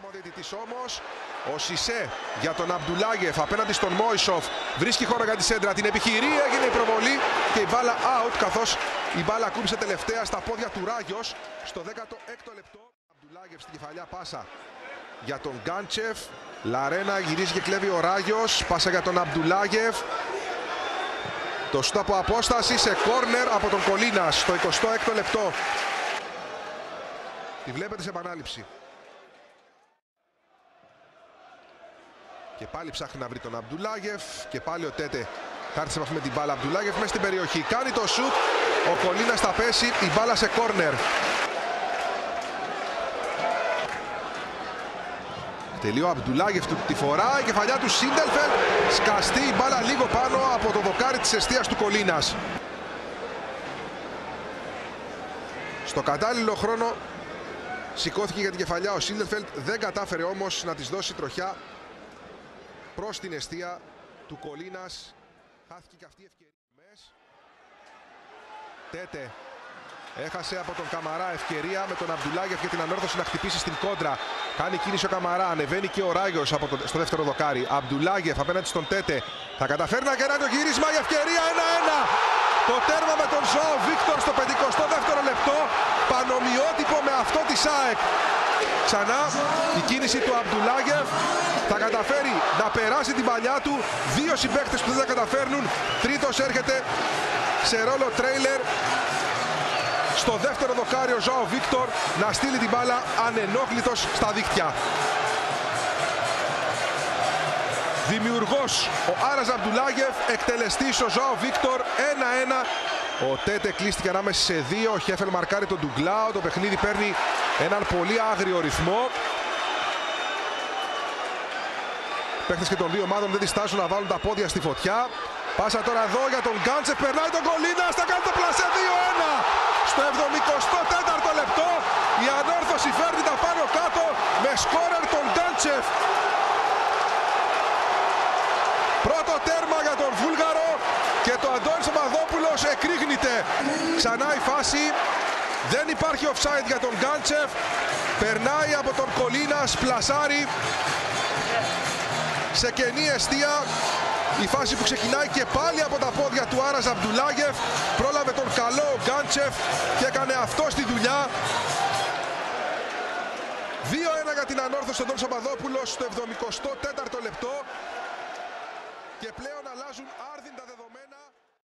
έτοιμο διαιτητής όμως. Ο Σισε για τον Αμπτουλάγεφ απέναντι στον Μόισοφ. Βρίσκει χώρο για τη σέντρα. Την επιχειρεί, έγινε η προβολή και η μπάλα out καθώς η μπάλα κούμπησε τελευταία στα πόδια του Ράγιος στο 16ο λεπτό. Αμπτουλάγεφ στην κεφαλιά πάσα για τον Γκάντσεφ. Λαρένα γυρίζει και κλέβει ο Ράγιος. Πάσα για τον Αμπτουλάγεφ. Το σούτ από απόσταση σε κόρνερ από τον Κολίνας στο 26ο λεπτό. Τη βλέπετε σε επανάληψη. Και πάλι ψάχνει να βρει τον Αμπτουλάγεφ. Και πάλι ο Τέτε θα έρθει σε επαφή με την μπάλα. Αμπτουλάγεφ μέσα στην περιοχή. Κάνει το σουτ, ο Κολίνας θα πέσει, η μπάλα σε κόρνερ. Τελείω. Αμπτουλάγεφ του τη φορά, η κεφαλιά του Σίντελφελ. Σκαστεί η μπάλα λίγο πάνω από το δοκάρι της αιστείας του Κολίνας. Στο κατάλληλο χρόνο σηκώθηκε για την κεφαλιά ο Σίντελφελτ, δεν κατάφερε όμως να της δώσει τροχιά προς την αιστεία του Κολίνας. Χάθηκε και αυτή η ευκαιρία. Τέτε Έχασε από τον Καμαρά ευκαιρία με τον Αμπτουλάγεφ για την ανόρθωση να χτυπήσει στην κόντρα. Κάνει κίνηση ο Καμαρά. Ανεβαίνει και ο Ράγιος στο δεύτερο δοκάρι. Αμπτουλάγεφ απέναντι στον Τέτε. Θα καταφέρει να κάνει το γύρισμα. Η ευκαιρία 1-1. Το τέρμα με τον Ζωο Βίκτορ στο 52ο λεπτό. Πανομοιότυπο με αυτό της ΣΑΕΚ. Ξανά η κίνηση του Αμπτουλάγεφ θα καταφέρει να περάσει την παλιά του. Δύο συμπαίκτες που δεν θα καταφέρνουν. Τρίτος έρχεται σε ρόλο τρέιλερ στο δεύτερο δοκάριο Ζωάο Βίκτορ να στείλει την μπάλα ανενόχλητος στα δίκτυα. Δημιουργός ο Άρας Αμπτουλάγεφ, εκτελεστής ο Ζωάο Βίκτορ 1-1. Ο Τέτε κλείστηκε ανάμεσα σε δύο, ο Χέφελ μαρκάρει τον Ντουγκλάου, το παιχνίδι παίρνει έναν πολύ άγριο ρυθμό. Παίχτες και των δύο ομάδων δεν διστάζουν να βάλουν τα πόδια στη φωτιά. Πάσα τώρα εδώ για τον Γκάντσε, περνάει τον Κολίνα, θα κάνει το πλασέ 2-1. Στο 74ο λεπτό η ανόρθωση φέρνει τα πάνω κάτω με σκόρερ τον Γκάντσεφ. Πρώτο τέρμα για τον Βούλγαρο και το Αντώνης Παπαδόπουλος εκρήγνεται. Ξανά η φάση, δεν υπάρχει offside για τον Γκάντσεφ. Περνάει από τον Κολίνας, πλασάρι σε κενή αιστεία η φάση που ξεκινάει και πάλι από τα πόδια του Άρας Αμπτουλάγεφ. Πρόλαβε τον καλό Γκάντσεφ και έκανε αυτό στη δουλειά. 2-1 για την ανόρθωση των Σαμπαδόπουλος στο 74ο λεπτό. Και πλέον αλλάζουν άρδιν τα